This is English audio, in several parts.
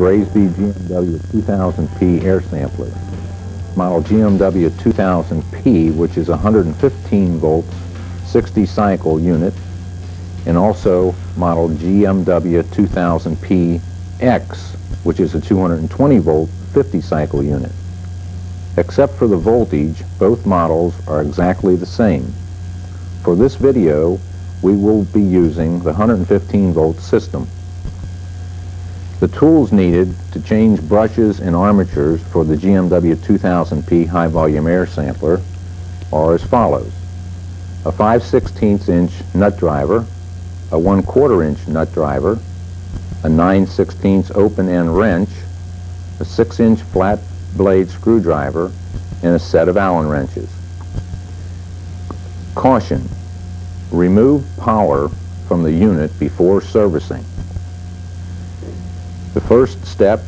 Graseby GMW 2000P air sampler. Model GMW 2000P, which is 115 volts, 60 cycle unit, and also model GMW 2000PX, which is a 220 volt, 50 cycle unit. Except for the voltage, both models are exactly the same. For this video, we will be using the 115 volt system. The tools needed to change brushes and armatures for the GMW 2000P high volume air sampler are as follows. A 5 16 inch nut driver, a 1 quarter inch nut driver, a 9 16 open end wrench, a 6 inch flat blade screwdriver, and a set of Allen wrenches. Caution, remove power from the unit before servicing. The first step,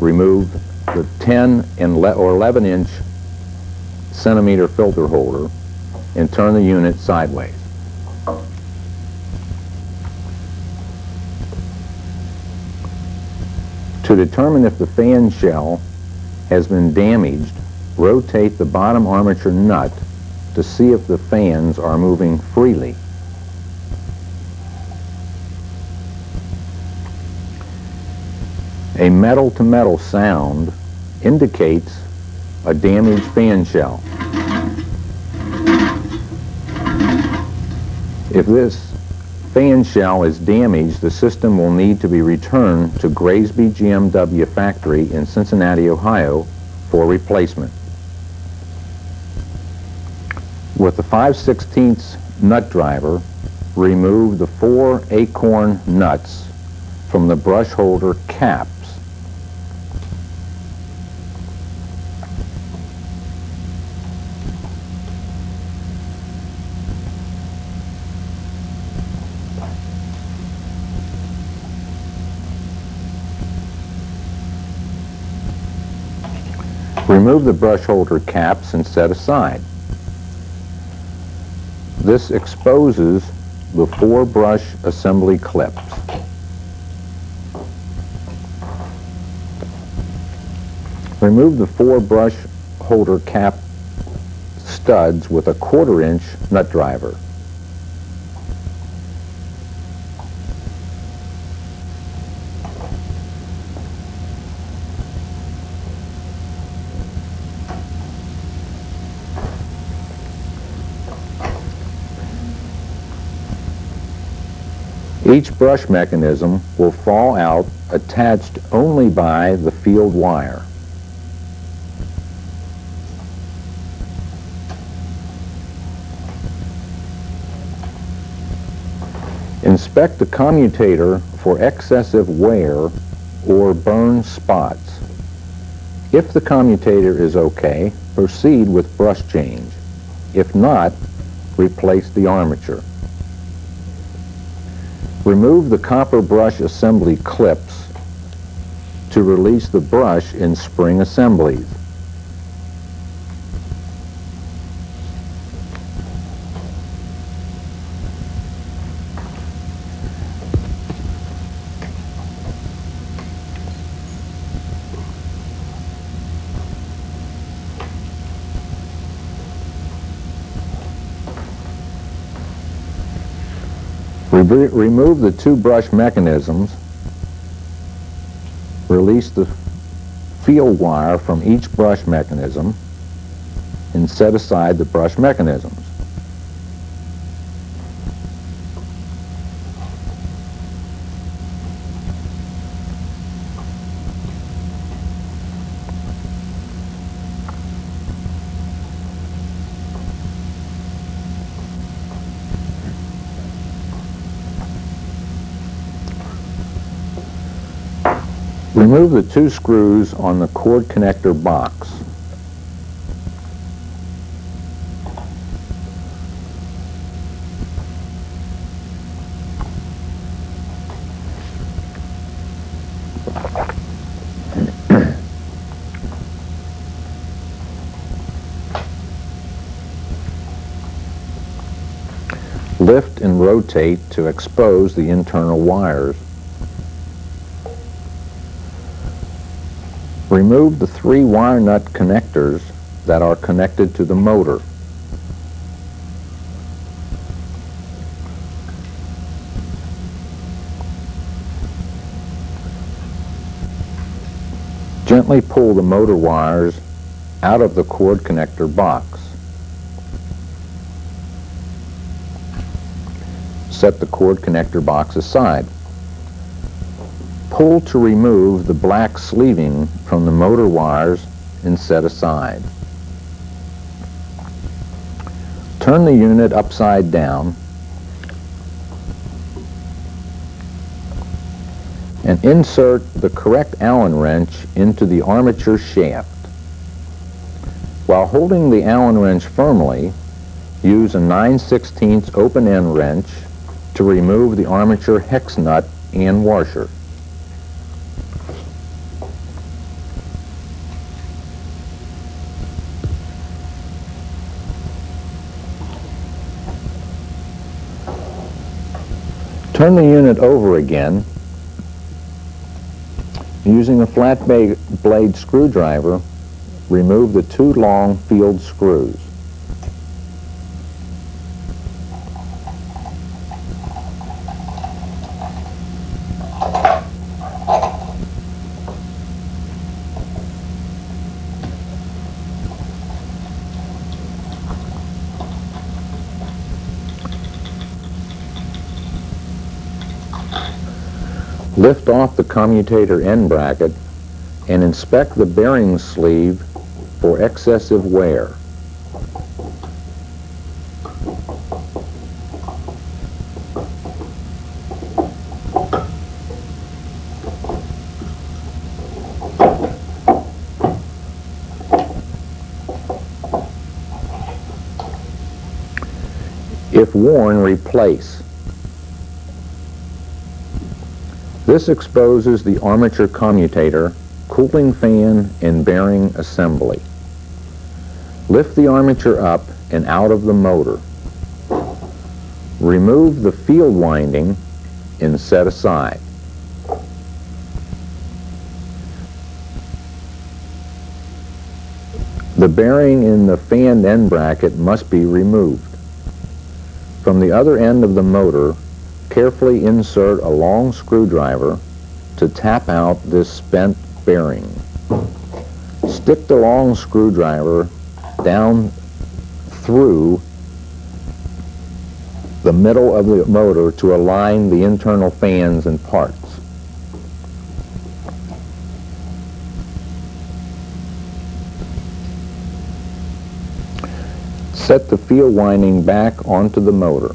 remove the 10 and or 11 inch centimeter filter holder and turn the unit sideways. To determine if the fan shell has been damaged, rotate the bottom armature nut to see if the fans are moving freely. A metal-to-metal -metal sound indicates a damaged fan shell. If this fan shell is damaged, the system will need to be returned to Graseby GMW factory in Cincinnati, Ohio for replacement. With the 5 16 nut driver, remove the four acorn nuts from the brush holder cap Remove the brush holder caps and set aside. This exposes the four brush assembly clips. Remove the four brush holder cap studs with a quarter inch nut driver. Each brush mechanism will fall out attached only by the field wire. Inspect the commutator for excessive wear or burn spots. If the commutator is okay, proceed with brush change. If not, replace the armature. Remove the copper brush assembly clips to release the brush in spring assemblies. Re remove the two brush mechanisms, release the field wire from each brush mechanism, and set aside the brush mechanisms. Remove the two screws on the cord connector box. Lift and rotate to expose the internal wires Remove the three wire nut connectors that are connected to the motor. Gently pull the motor wires out of the cord connector box. Set the cord connector box aside. Pull to remove the black sleeving from the motor wires and set aside. Turn the unit upside down and insert the correct Allen wrench into the armature shaft. While holding the Allen wrench firmly, use a 9 16 open end wrench to remove the armature hex nut and washer. Turn the unit over again Using a flat blade screwdriver, remove the two long field screws. Lift off the commutator end bracket and inspect the bearing sleeve for excessive wear. If worn, replace. This exposes the armature commutator, cooling fan, and bearing assembly. Lift the armature up and out of the motor. Remove the field winding and set aside. The bearing in the fan end bracket must be removed. From the other end of the motor, carefully insert a long screwdriver to tap out this spent bearing. Stick the long screwdriver down through the middle of the motor to align the internal fans and parts. Set the field winding back onto the motor.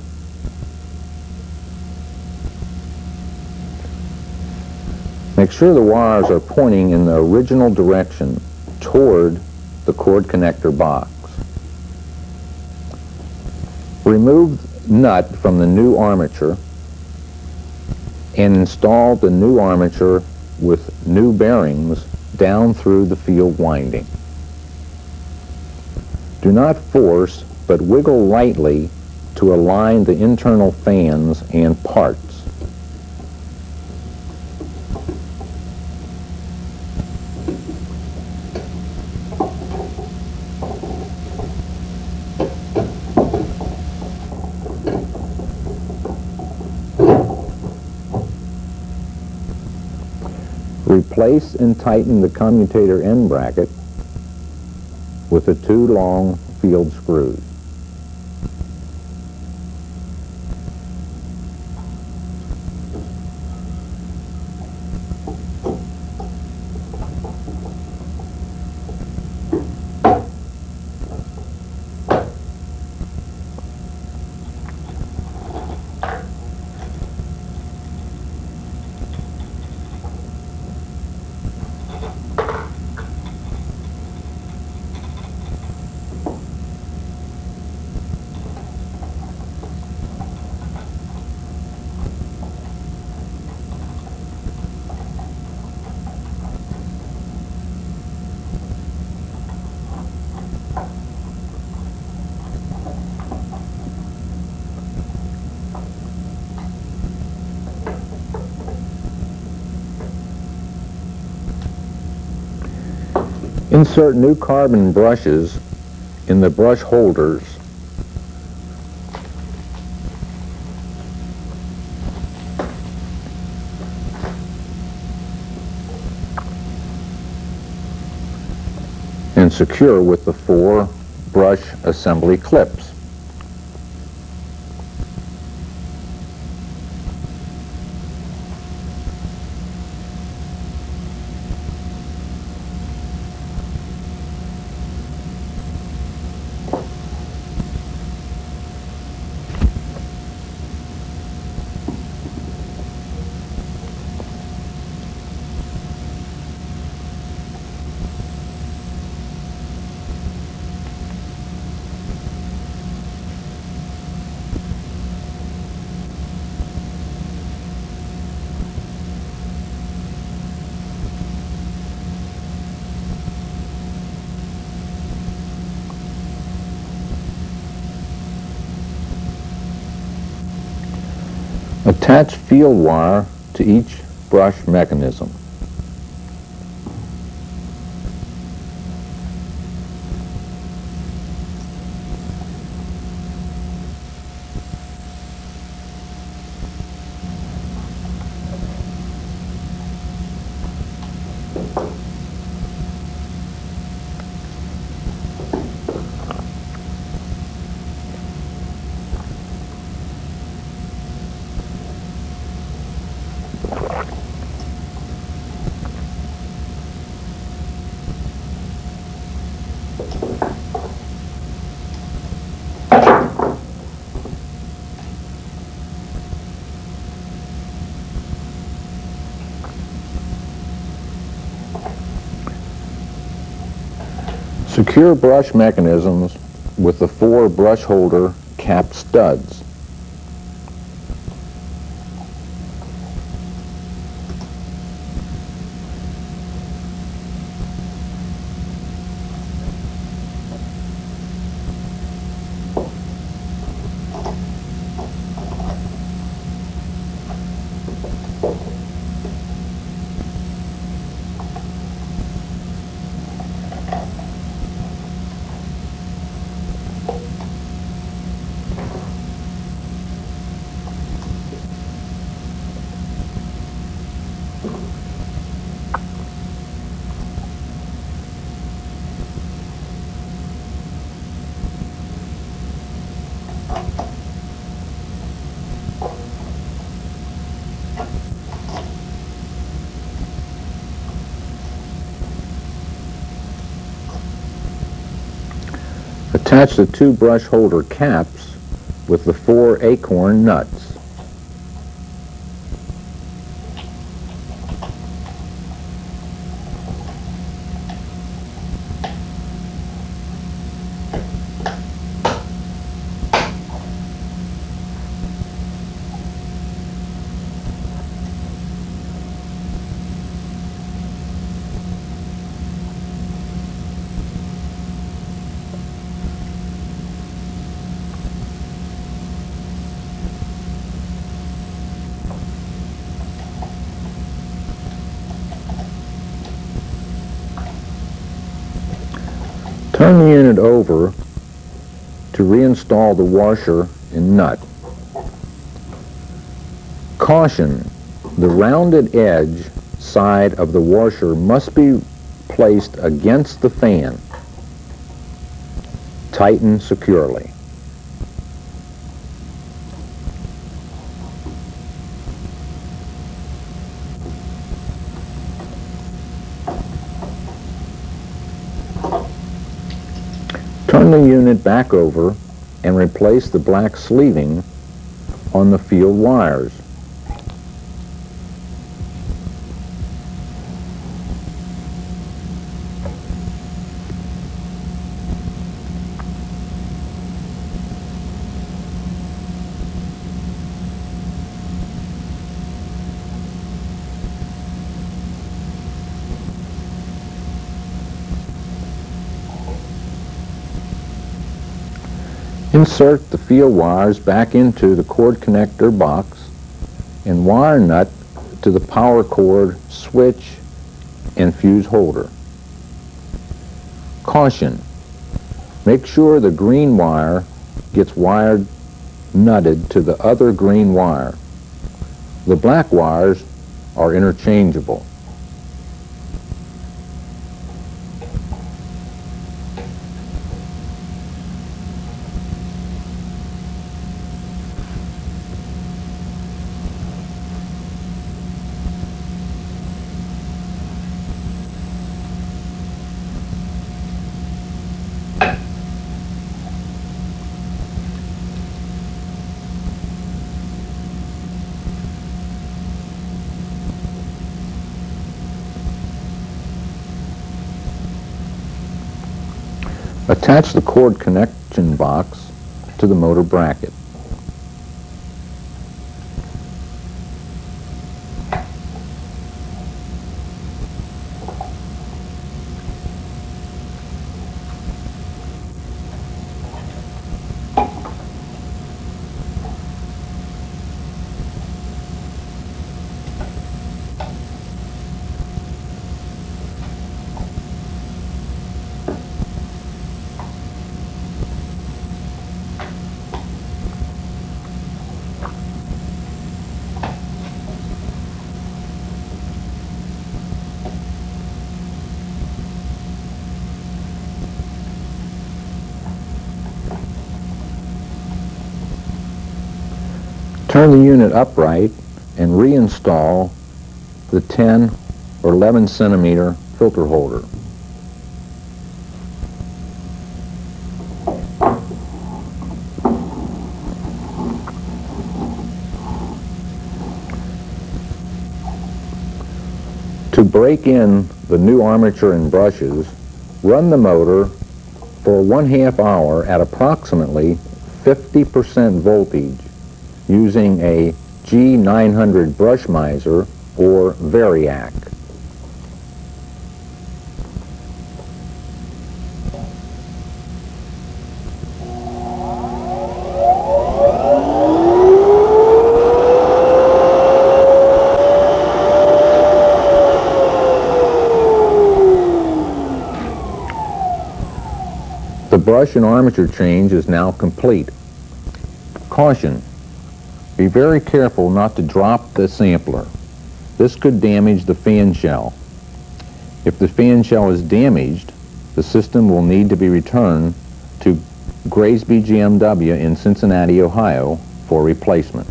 Make sure the wires are pointing in the original direction toward the cord connector box. Remove nut from the new armature and install the new armature with new bearings down through the field winding. Do not force, but wiggle lightly to align the internal fans and parts. Replace and tighten the commutator end bracket with the two long field screws. Insert new carbon brushes in the brush holders and secure with the four brush assembly clips. Attach field wire to each brush mechanism. Secure brush mechanisms with the four brush holder cap studs. Attach the two brush holder caps with the four acorn nuts. Turn the unit over to reinstall the washer and nut. Caution, the rounded edge side of the washer must be placed against the fan. Tighten securely. Turn the unit back over and replace the black sleeving on the field wires. Insert the field wires back into the cord connector box and wire nut to the power cord switch and fuse holder. Caution, make sure the green wire gets wired nutted to the other green wire. The black wires are interchangeable. Attach the cord connection box to the motor bracket. Turn the unit upright and reinstall the 10 or 11 centimeter filter holder. To break in the new armature and brushes, run the motor for one half hour at approximately 50% voltage using a G900 brush miser or Variac. The brush and armature change is now complete. Caution, be very careful not to drop the sampler. This could damage the fan shell. If the fan shell is damaged, the system will need to be returned to Graseby GMW in Cincinnati, Ohio for replacement.